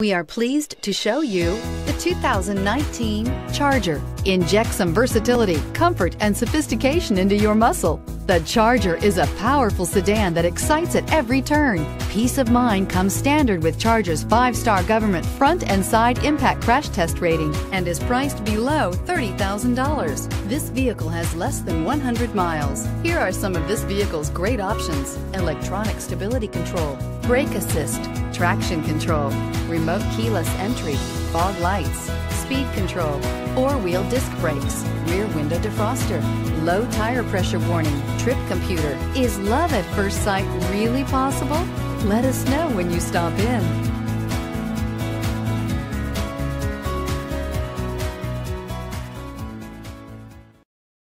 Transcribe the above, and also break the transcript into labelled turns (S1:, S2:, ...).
S1: We are pleased to show you the 2019 Charger. Inject some versatility, comfort, and sophistication into your muscle. The Charger is a powerful sedan that excites at every turn. Peace of mind comes standard with Charger's five-star government front and side impact crash test rating and is priced below $30,000. This vehicle has less than 100 miles. Here are some of this vehicle's great options. Electronic stability control, brake assist, traction control, remote keyless entry, fog lights, speed control, four-wheel disc brakes, rear window defroster, low tire pressure warning, trip computer. Is love at first sight really possible? Let us know when you stop in.